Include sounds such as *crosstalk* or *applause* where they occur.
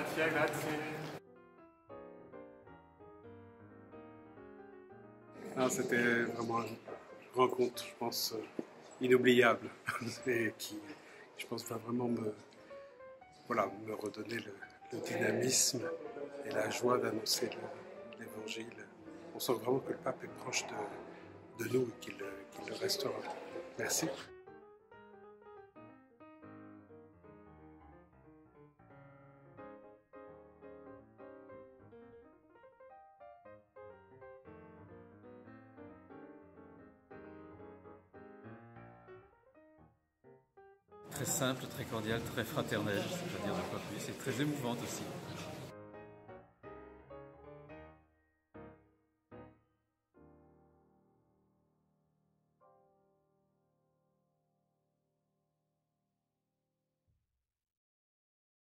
Grazie, grazie. Ah, C'était vraiment une rencontre, je pense, euh, inoubliable *laughs* et qui, je pense, va vraiment me, voilà, me redonner le, dynamisme et la joie d'annoncer le- l'évangile. On sent vraiment que le pape est proche de, nous et qu'il euh, le restera. Merci. Très simple, très cordial, très fraternel, c'est-à-dire de quoi plus. C'est très émouvante aussi.